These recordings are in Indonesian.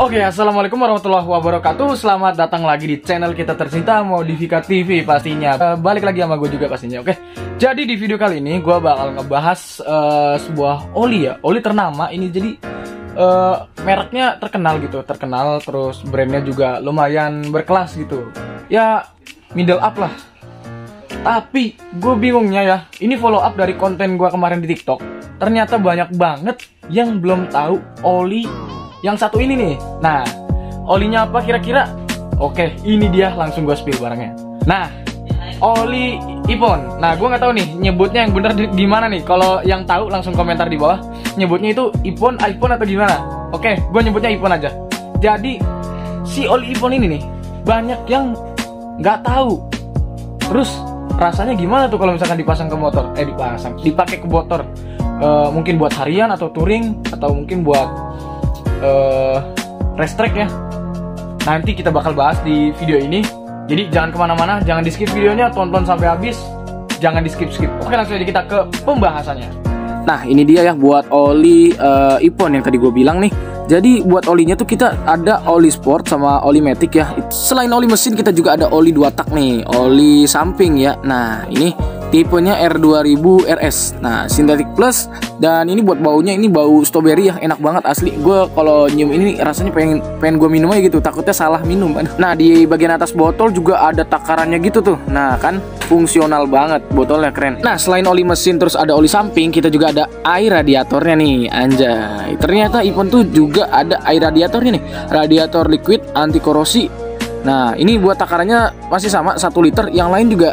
Oke, assalamualaikum warahmatullahi wabarakatuh. Selamat datang lagi di channel kita tercinta Modifika TV pastinya. Eh, balik lagi sama gue juga pastinya. Oke, jadi di video kali ini gue bakal ngebahas eh, sebuah oli ya, oli ternama ini. Jadi eh, mereknya terkenal gitu, terkenal. Terus brandnya juga lumayan berkelas gitu. Ya middle up lah. Tapi gue bingungnya ya, ini follow up dari konten gue kemarin di TikTok. Ternyata banyak banget yang belum tahu oli yang satu ini nih. Nah, olinya apa kira-kira? Oke, ini dia langsung gue spill barangnya. Nah, oli Ipon. Nah, gue nggak tahu nih nyebutnya yang bener di, gimana nih. Kalau yang tahu langsung komentar di bawah. Nyebutnya itu Ipon, iPhone atau gimana? Oke, gue nyebutnya Ipon aja. Jadi si oli Ipon ini nih banyak yang nggak tahu. Terus rasanya gimana tuh kalau misalkan dipasang ke motor? Eh dipasang, dipakai ke motor. Eh, mungkin buat harian atau touring atau mungkin buat uh, race track ya. Nanti kita bakal bahas di video ini. Jadi jangan ke mana-mana, jangan di skip videonya, tonton sampai habis. Jangan di skip skip. Oke langsung aja kita ke pembahasannya. Nah ini dia ya buat oli uh, Ipon yang tadi gue bilang nih. Jadi buat olinya tuh kita ada oli sport sama oli matic ya. Selain oli mesin kita juga ada oli dua tak nih, oli samping ya. Nah ini tipenya R2000 RS. Nah, Synthetic Plus dan ini buat baunya ini bau strawberry ya, enak banget asli. Gue kalau nyium ini rasanya pengen pengen gue minum aja gitu, takutnya salah minum. Nah, di bagian atas botol juga ada takarannya gitu tuh. Nah, kan fungsional banget, botolnya keren. Nah, selain oli mesin terus ada oli samping, kita juga ada air radiatornya nih, anjay. Ternyata Ipon tuh juga ada air radiatornya nih, radiator liquid anti korosi. Nah, ini buat takarannya masih sama 1 liter, yang lain juga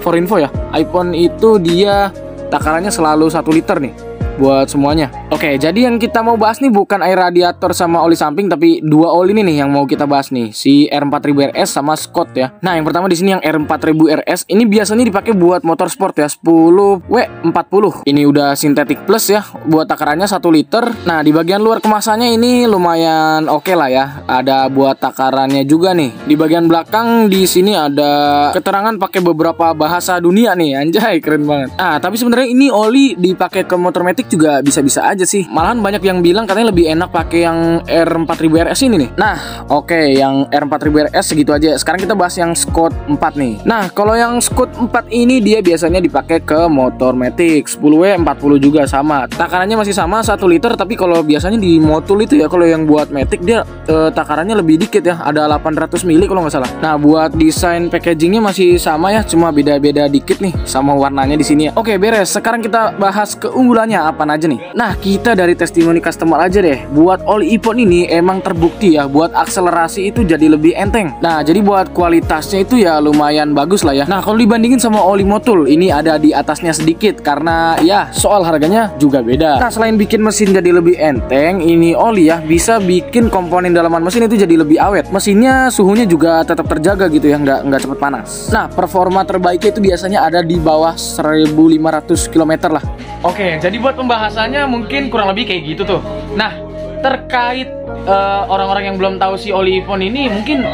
for info ya. iPhone itu dia takarannya selalu satu liter nih buat semuanya. Oke, jadi yang kita mau bahas nih bukan air radiator sama oli samping tapi dua oli ini nih yang mau kita bahas nih, si R4000 RS sama Scott ya. Nah, yang pertama di sini yang R4000 RS ini biasanya dipakai buat motor sport ya, 10 W40. Ini udah sintetik plus ya, buat takarannya 1 liter. Nah, di bagian luar kemasannya ini lumayan oke okay lah ya. Ada buat takarannya juga nih. Di bagian belakang di sini ada keterangan pakai beberapa bahasa dunia nih, anjay keren banget. Ah, tapi sebenarnya ini oli dipakai ke motor metik juga bisa-bisa aja sih. Malahan banyak yang bilang katanya lebih enak pakai yang R4000 RS ini nih. Nah, oke, okay, yang R4000 RS segitu aja. Sekarang kita bahas yang Scott 4 nih. Nah, kalau yang Scott 4 ini dia biasanya dipakai ke motor Matic 10W 40 juga sama. Takarannya masih sama 1 liter tapi kalau biasanya di motul itu ya kalau yang buat Matic dia eh, takarannya lebih dikit ya. Ada 800 mili kalau nggak salah. Nah, buat desain packagingnya masih sama ya, cuma beda-beda dikit nih sama warnanya di sini ya. Oke, beres. Sekarang kita bahas keunggulannya apa apa aja nih? Nah, kita dari testimoni customer aja deh. Buat oli ipon ini emang terbukti ya buat akselerasi itu jadi lebih enteng. Nah, jadi buat kualitasnya itu ya lumayan bagus lah ya. Nah, kalau dibandingin sama oli motul, ini ada di atasnya sedikit karena ya soal harganya juga beda. Nah, selain bikin mesin jadi lebih enteng, ini oli ya bisa bikin komponen dalaman mesin itu jadi lebih awet. Mesinnya suhunya juga tetap terjaga gitu ya, nggak nggak cepet panas. Nah, performa terbaiknya itu biasanya ada di bawah 1500 km lah. Oke, jadi buat pembahasannya mungkin kurang lebih kayak gitu tuh. Nah, terkait eh, orang-orang uh, yang belum tahu si Oli Ipon ini mungkin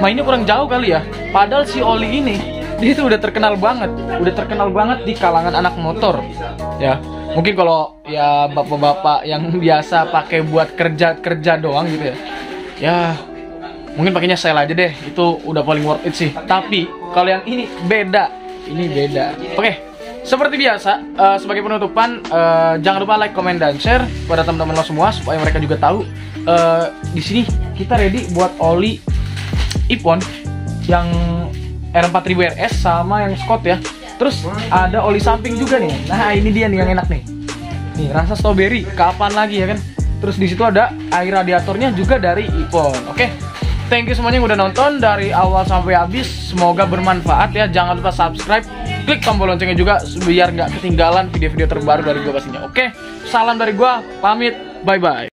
mainnya kurang jauh kali ya. Padahal si Oli ini dia itu udah terkenal banget, udah terkenal banget di kalangan anak motor. Ya, mungkin kalau ya bapak-bapak yang biasa pakai buat kerja-kerja doang gitu ya. Ya, mungkin pakainya sel aja deh. Itu udah paling worth it sih. Tapi kalau yang ini beda. Ini beda. Oke. Okay seperti biasa, uh, sebagai penutupan, uh, jangan lupa like, comment, dan share pada teman-teman lo semua supaya mereka juga tahu. Uh, di sini kita ready buat oli Ipon yang R4000 RS sama yang Scott ya. Terus ada oli samping juga nih. Nah ini dia nih yang enak nih. Nih rasa strawberry. Kapan lagi ya kan? Terus di situ ada air radiatornya juga dari Ipon. Oke. Okay? Thank you semuanya yang udah nonton dari awal sampai habis. Semoga bermanfaat ya. Jangan lupa subscribe klik tombol loncengnya juga biar nggak ketinggalan video-video terbaru dari gue pastinya. Oke, salam dari gue, pamit, bye bye.